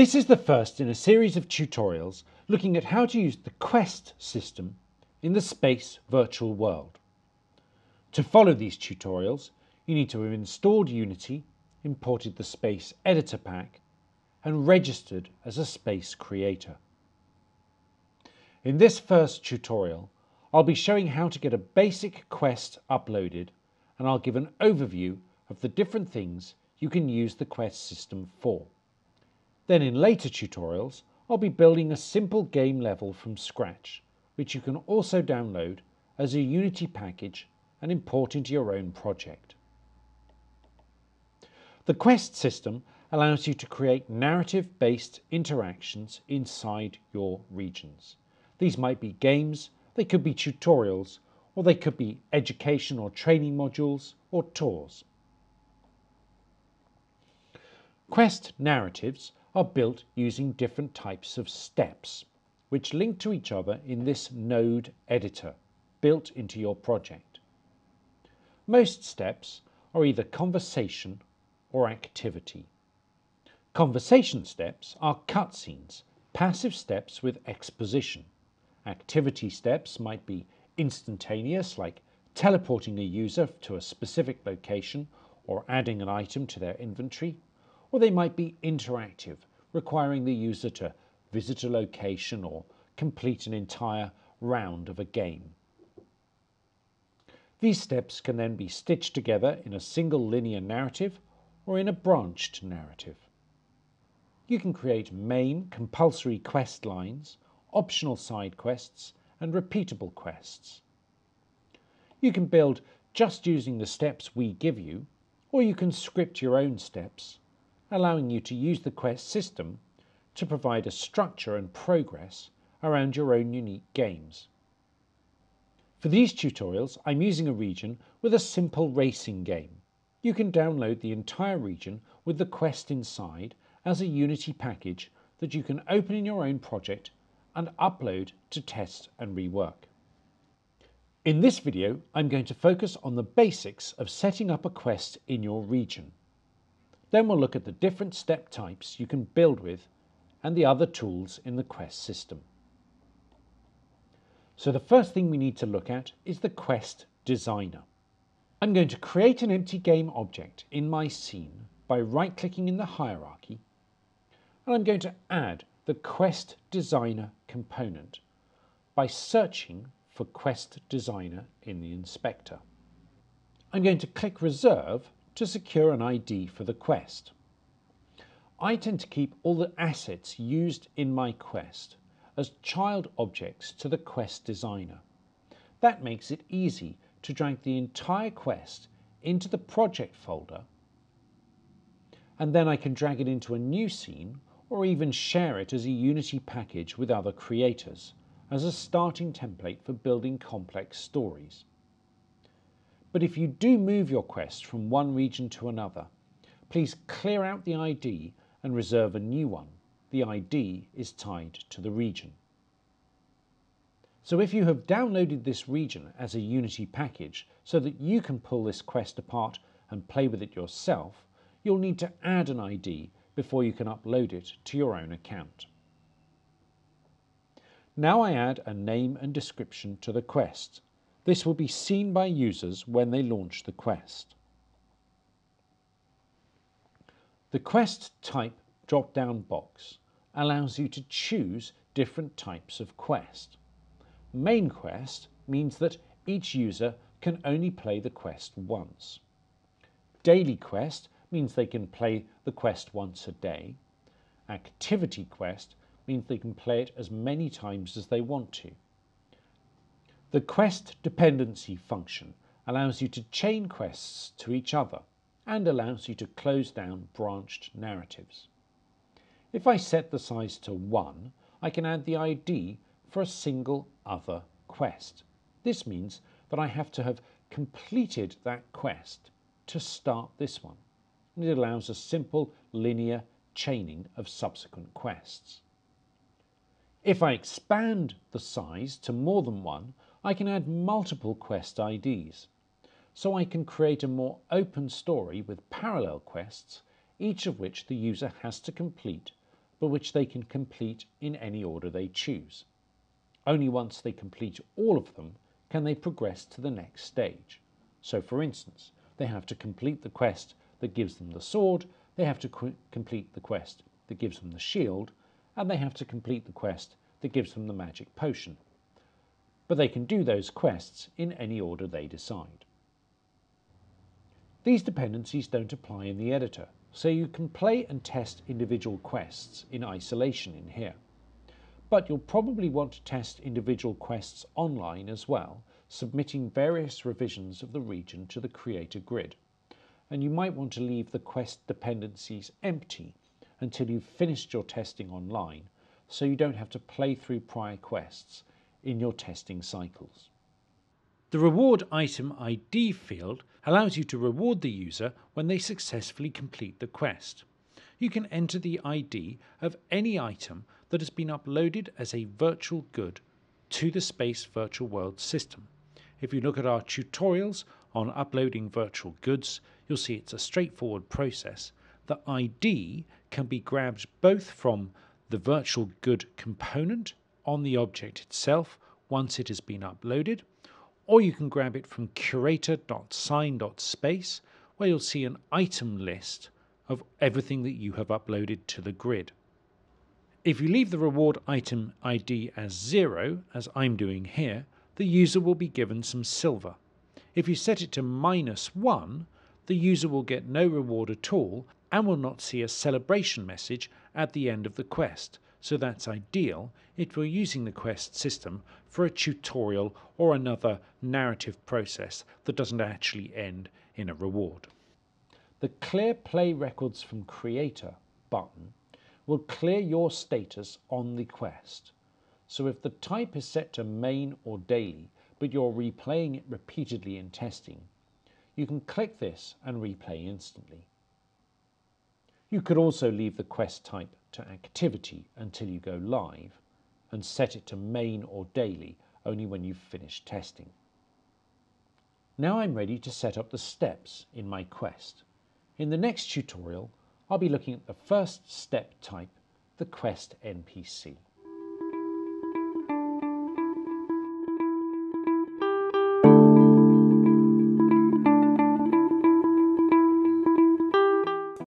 This is the first in a series of tutorials looking at how to use the Quest system in the Space virtual world. To follow these tutorials, you need to have installed Unity, imported the Space Editor pack, and registered as a Space creator. In this first tutorial, I'll be showing how to get a basic Quest uploaded and I'll give an overview of the different things you can use the Quest system for. Then in later tutorials, I'll be building a simple game level from scratch, which you can also download as a Unity package and import into your own project. The Quest system allows you to create narrative-based interactions inside your regions. These might be games, they could be tutorials, or they could be education or training modules or tours. Quest narratives are built using different types of steps, which link to each other in this node editor built into your project. Most steps are either conversation or activity. Conversation steps are cutscenes, passive steps with exposition. Activity steps might be instantaneous, like teleporting a user to a specific location or adding an item to their inventory or they might be interactive, requiring the user to visit a location or complete an entire round of a game. These steps can then be stitched together in a single linear narrative or in a branched narrative. You can create main compulsory quest lines, optional side quests, and repeatable quests. You can build just using the steps we give you, or you can script your own steps allowing you to use the quest system to provide a structure and progress around your own unique games. For these tutorials, I'm using a region with a simple racing game. You can download the entire region with the quest inside as a Unity package that you can open in your own project and upload to test and rework. In this video, I'm going to focus on the basics of setting up a quest in your region. Then we'll look at the different step types you can build with and the other tools in the Quest system. So the first thing we need to look at is the Quest Designer. I'm going to create an empty game object in my scene by right-clicking in the hierarchy and I'm going to add the Quest Designer component by searching for Quest Designer in the inspector. I'm going to click Reserve to secure an ID for the quest. I tend to keep all the assets used in my quest as child objects to the quest designer. That makes it easy to drag the entire quest into the project folder and then I can drag it into a new scene or even share it as a Unity package with other creators as a starting template for building complex stories. But if you do move your quest from one region to another, please clear out the ID and reserve a new one. The ID is tied to the region. So if you have downloaded this region as a Unity package so that you can pull this quest apart and play with it yourself, you'll need to add an ID before you can upload it to your own account. Now I add a name and description to the quest this will be seen by users when they launch the Quest. The Quest Type drop-down box allows you to choose different types of quest. Main quest means that each user can only play the quest once. Daily quest means they can play the quest once a day. Activity quest means they can play it as many times as they want to. The quest dependency function allows you to chain quests to each other and allows you to close down branched narratives. If I set the size to 1, I can add the ID for a single other quest. This means that I have to have completed that quest to start this one. And it allows a simple linear chaining of subsequent quests. If I expand the size to more than one, I can add multiple quest IDs. So I can create a more open story with parallel quests, each of which the user has to complete but which they can complete in any order they choose. Only once they complete all of them can they progress to the next stage. So for instance, they have to complete the quest that gives them the sword, they have to complete the quest that gives them the shield, and they have to complete the quest that gives them the magic potion. But they can do those quests in any order they decide. These dependencies don't apply in the editor, so you can play and test individual quests in isolation in here. But you'll probably want to test individual quests online as well, submitting various revisions of the region to the creator grid. And you might want to leave the quest dependencies empty until you've finished your testing online, so you don't have to play through prior quests in your testing cycles. The reward item ID field allows you to reward the user when they successfully complete the quest. You can enter the ID of any item that has been uploaded as a virtual good to the Space Virtual World system. If you look at our tutorials on uploading virtual goods, you'll see it's a straightforward process. The ID can be grabbed both from the virtual good component on the object itself once it has been uploaded, or you can grab it from curator.sine.space where you'll see an item list of everything that you have uploaded to the grid. If you leave the reward item ID as 0, as I'm doing here, the user will be given some silver. If you set it to minus 1, the user will get no reward at all and will not see a celebration message at the end of the quest, so that's ideal if we're using the quest system for a tutorial or another narrative process that doesn't actually end in a reward. The Clear Play Records from Creator button will clear your status on the quest. So if the type is set to main or daily, but you're replaying it repeatedly in testing, you can click this and replay instantly. You could also leave the quest type to activity until you go live and set it to main or daily only when you've finished testing. Now I'm ready to set up the steps in my quest. In the next tutorial, I'll be looking at the first step type, the quest NPC.